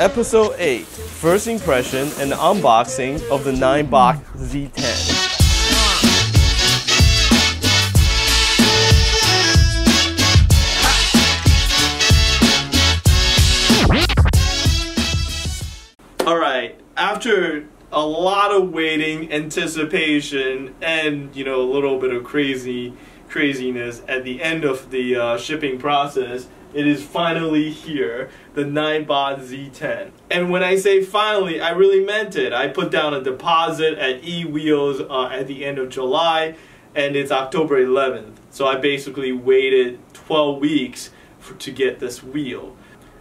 Episode 8 First Impression and Unboxing of the Ninebot Z10. Alright, after a lot of waiting, anticipation, and you know, a little bit of crazy craziness at the end of the uh, shipping process, it is finally here, the Ninebot Z10. And when I say finally, I really meant it. I put down a deposit at eWheels uh, at the end of July, and it's October 11th. So I basically waited 12 weeks for, to get this wheel.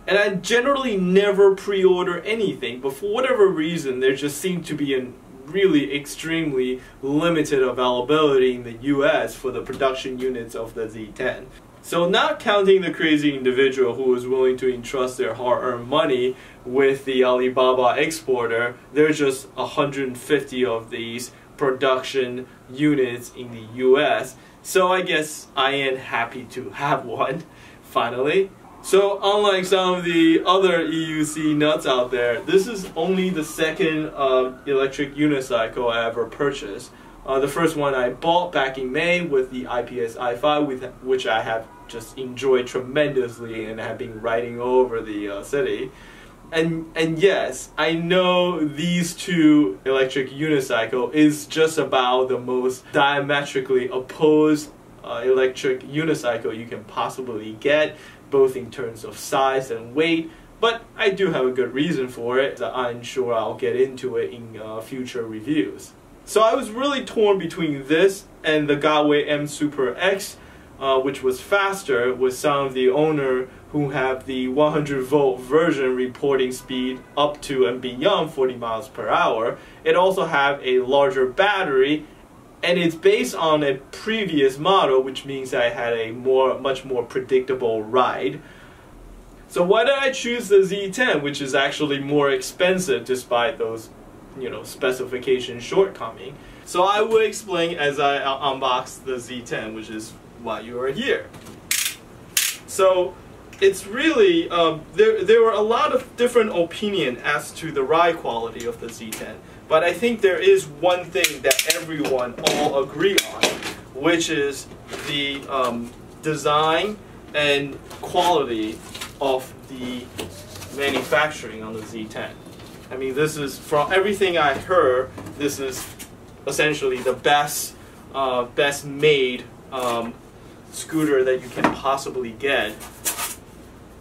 And I generally never pre-order anything, but for whatever reason, there just seemed to be a really extremely limited availability in the US for the production units of the Z10. So not counting the crazy individual who is willing to entrust their hard-earned money with the Alibaba exporter, there's just 150 of these production units in the US. So I guess I am happy to have one, finally. So unlike some of the other EUC nuts out there, this is only the second uh, electric unicycle I ever purchased. Uh, the first one I bought back in May with the IPS i5, with, which I have just enjoyed tremendously and have been riding over the uh, city. And and yes, I know these two electric unicycle is just about the most diametrically opposed uh, electric unicycle you can possibly get, both in terms of size and weight. But I do have a good reason for it. that I'm sure I'll get into it in uh, future reviews. So I was really torn between this and the Gotway M Super X, uh, which was faster with some of the owner who have the 100 volt version reporting speed up to and beyond 40 miles per hour. It also have a larger battery and it's based on a previous model which means I had a more much more predictable ride. So why did I choose the Z10 which is actually more expensive despite those you know specification shortcoming. So I will explain as I unbox the Z10, which is why you are here. So it's really um, there. There were a lot of different opinion as to the ride quality of the Z10, but I think there is one thing that everyone all agree on, which is the um, design and quality of the manufacturing on the Z10. I mean, this is from everything I heard. This is essentially the best, uh, best made um, scooter that you can possibly get.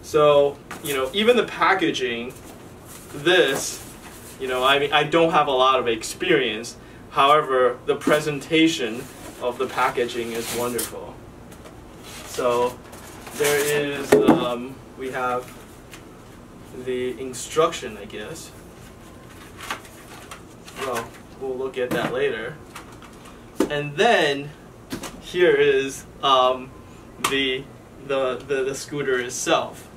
So you know, even the packaging, this, you know, I mean, I don't have a lot of experience. However, the presentation of the packaging is wonderful. So there is, um, we have the instruction, I guess well, we'll look at that later. And then here is um, the, the, the the scooter itself.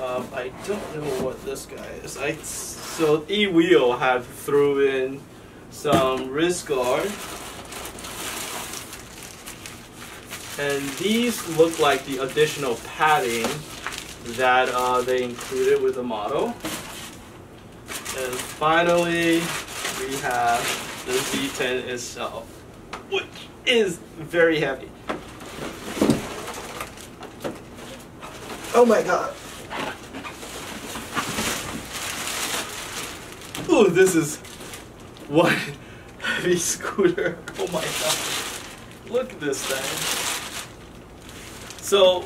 Um, I don't know what this guy is. I so eWheel have threw in some wrist guard. And these look like the additional padding that uh, they included with the model. And finally, we have the Z10 itself, which is very heavy. Oh my god. Ooh, this is one heavy scooter. Oh my god. Look at this thing. So,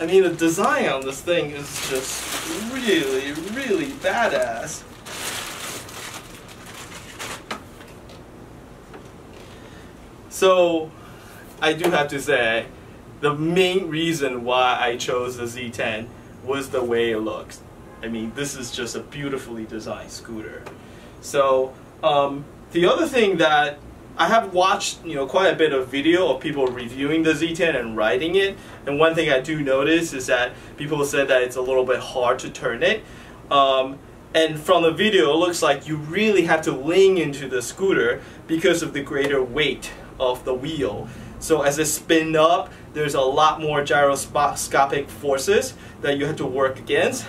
I mean, the design on this thing is just really, really badass. So, I do have to say, the main reason why I chose the Z10 was the way it looks. I mean, this is just a beautifully designed scooter. So, um, the other thing that I have watched, you know, quite a bit of video of people reviewing the Z10 and riding it, and one thing I do notice is that people said that it's a little bit hard to turn it. Um, and from the video, it looks like you really have to lean into the scooter because of the greater weight of the wheel. So as it spin up, there's a lot more gyroscopic forces that you have to work against.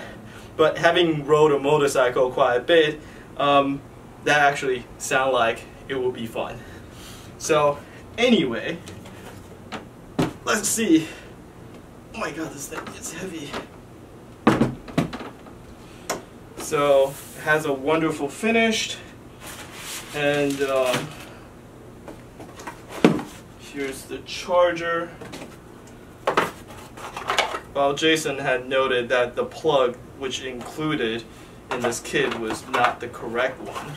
but having rode a motorcycle quite a bit, um, that actually sound like it will be fun. So anyway, let's see. Oh my god, this thing is heavy. So it has a wonderful finish, and um, here's the charger. Well, Jason had noted that the plug which included in this kit was not the correct one.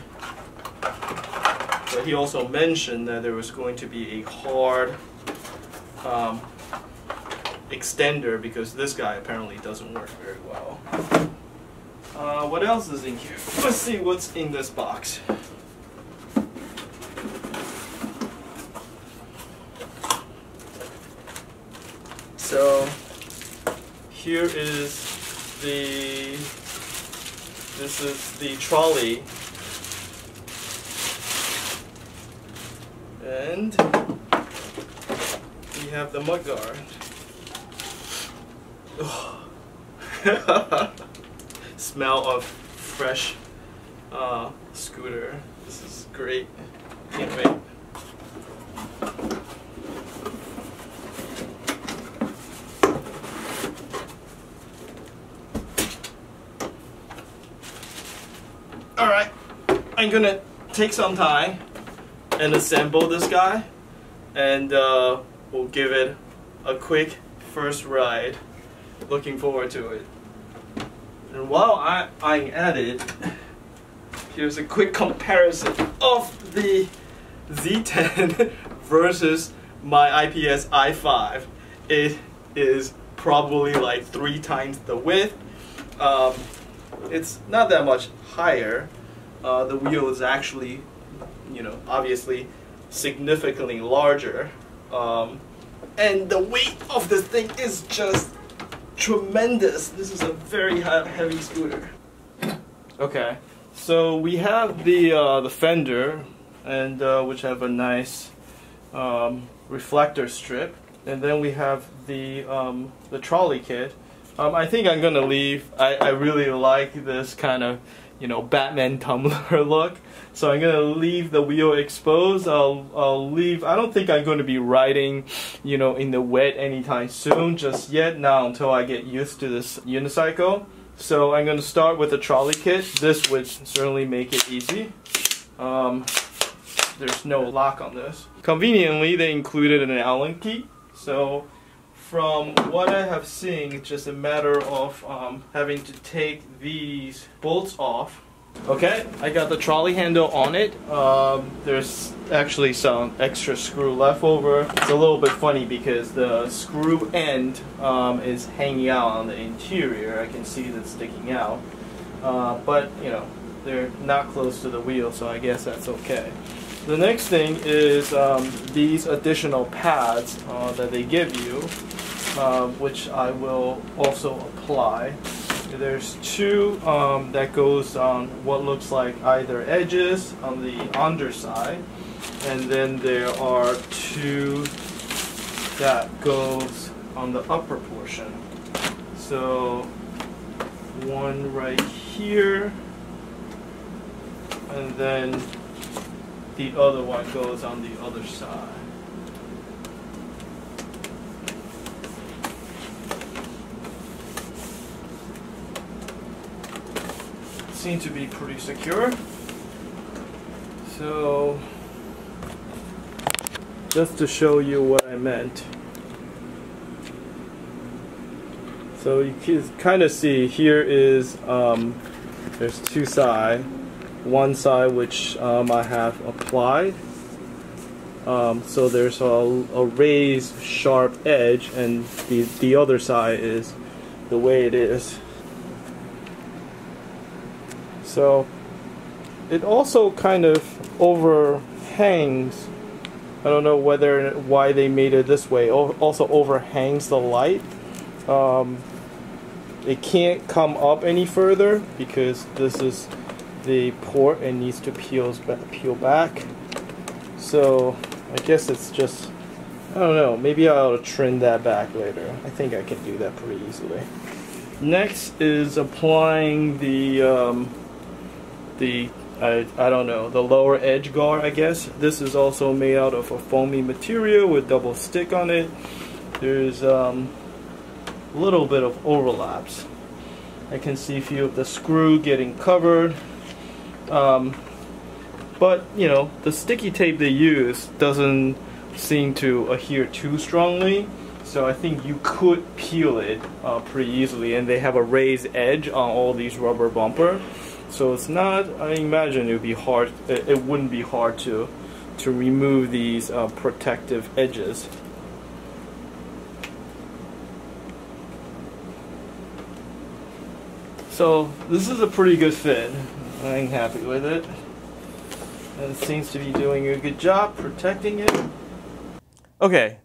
But he also mentioned that there was going to be a hard um, extender because this guy apparently doesn't work very well. Uh, what else is in here? Let's see what's in this box. So here is the this is the trolley and we have the mudguard. Smell of fresh uh, scooter. This is great. Can't wait. Alright, I'm gonna take some time and assemble this guy and uh, we'll give it a quick first ride. Looking forward to it. And while I, I'm at it, here's a quick comparison of the Z10 versus my IPS i5. It is probably like three times the width. Um, it's not that much higher. Uh, the wheel is actually, you know, obviously significantly larger. Um, and the weight of this thing is just tremendous. This is a very heavy scooter. Okay, so we have the uh, the fender, and uh, which have a nice um, reflector strip, and then we have the um, the trolley kit. Um, I think I'm gonna leave. I, I really like this kind of you know Batman Tumbler look. So I'm gonna leave the wheel exposed. I'll I'll leave. I don't think I'm to be riding, you know, in the wet anytime soon. Just yet now until I get used to this unicycle. So I'm to start with the trolley kit. This would certainly make it easy. Um, there's no lock on this. Conveniently, they included an Allen key. So from what I have seen, it's just a matter of um, having to take these bolts off. Okay, I got the trolley handle on it. Um, there's actually some extra screw left over. It's a little bit funny because the screw end um, is hanging out on the interior. I can see that sticking out. Uh, but, you know, they're not close to the wheel, so I guess that's okay. The next thing is um, these additional pads uh, that they give you uh, which I will also apply. There's two um, that goes on what looks like either edges on the underside, and then there are two that goes on the upper portion. So one right here, and then the other one goes on the other side. Seem to be pretty secure. So, just to show you what I meant. So you can kind of see here is, um, there's two side, One side which um, I have applied. Um, so there's a, a raised sharp edge and the, the other side is the way it is. So it also kind of overhangs. I don't know whether why they made it this way. Also overhangs the light. Um, it can't come up any further because this is the port and needs to peel peel back. So I guess it's just I don't know. Maybe I'll trim that back later. I think I can do that pretty easily. Next is applying the um, the I, I don't know the lower edge guard I guess. This is also made out of a foamy material with double stick on it. There's um, a little bit of overlaps. I can see a few of the screw getting covered. Um, but you know the sticky tape they use doesn't seem to adhere too strongly so I think you could peel it uh, pretty easily and they have a raised edge on all these rubber bumper so it's not I imagine it would be hard it, wouldn't be hard to to remove these uh, protective edges. So this is a pretty good fit. I'm happy with it. And it seems to be doing a good job protecting it. Okay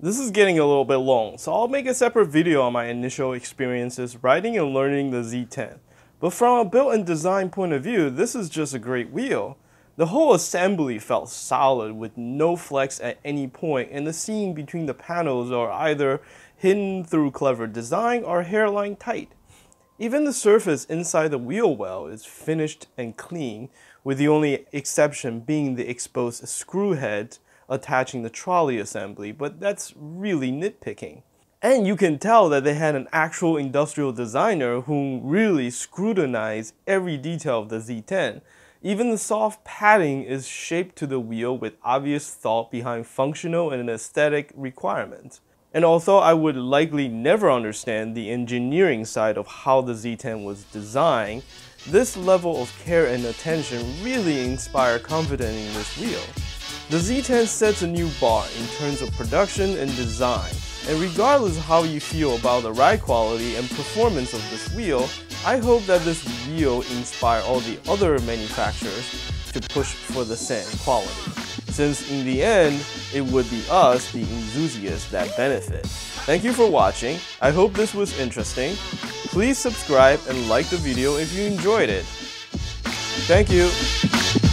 this is getting a little bit long, so I'll make a separate video on my initial experiences writing and learning the Z10. But from a built-in design point of view, this is just a great wheel. The whole assembly felt solid with no flex at any point and the seam between the panels are either hidden through clever design or hairline tight. Even the surface inside the wheel well is finished and clean, with the only exception being the exposed screw head attaching the trolley assembly, but that's really nitpicking. And you can tell that they had an actual industrial designer who really scrutinized every detail of the Z10. Even the soft padding is shaped to the wheel with obvious thought behind functional and aesthetic requirements. And although I would likely never understand the engineering side of how the Z10 was designed, this level of care and attention really inspired confidence in this wheel. The Z10 sets a new bar in terms of production and design, and regardless of how you feel about the ride quality and performance of this wheel, I hope that this wheel inspire all the other manufacturers to push for the same quality. Since in the end, it would be us, the enthusiasts, that benefit. Thank you for watching. I hope this was interesting. Please subscribe and like the video if you enjoyed it. Thank you.